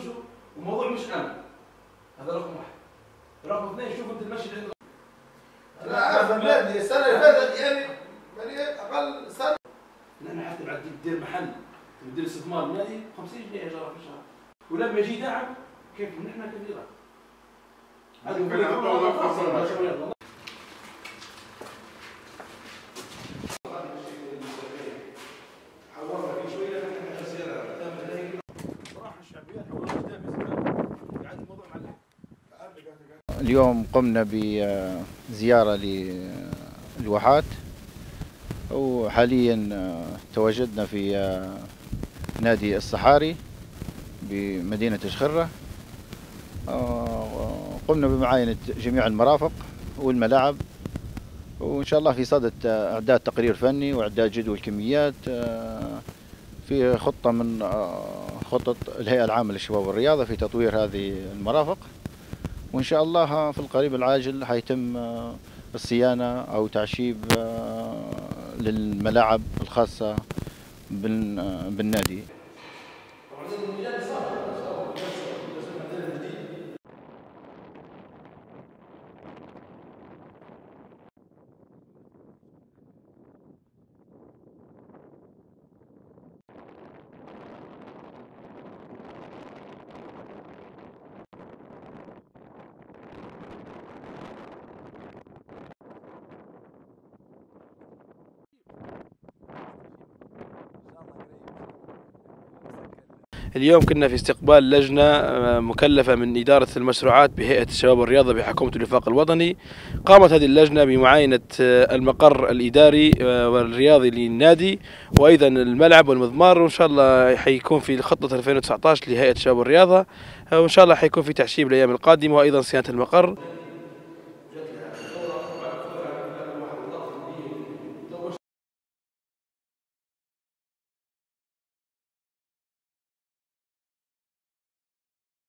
وشو الموضوع مش أمن. هذا رقم واحد. رقم اثنين شوف أنت المشي اللي أنا عارف النادي السنة اللي فاتت يعني يعني أقل سنة. نحن حتى بعد تدير محل تدير استثمار نادي 50 جنيه إيجار في الشهر. ولما يجي دعم كيف؟ نحن كثيرا هذا اليوم قمنا بزيارة للواحات وحاليا تواجدنا في نادي الصحاري بمدينة الشخرة قمنا بمعاينة جميع المرافق والملاعب وإن شاء الله في صدد إعداد تقرير فني وإعداد جدول كميات في خطة من خطط الهيئة العامة للشباب والرياضة في تطوير هذه المرافق. وإن شاء الله في القريب العاجل حيتم آه، الصيانة أو تعشيب آه، للملاعب الخاصة آه، بالنادي. اليوم كنا في استقبال لجنة آه، مكلفة من إدارة المشروعات بهيئة الشباب والرياضة بحكومة الوفاق الوطني. قامت هذه اللجنة بمعاينة آه، المقر الإداري آه، والرياضي للنادي وأيضا الملعب والمضمار وإن شاء الله حيكون في خطة 2019 لهيئة الشباب والرياضة وإن شاء الله حيكون في تعشيب الأيام القادمة وأيضا صيانة المقر.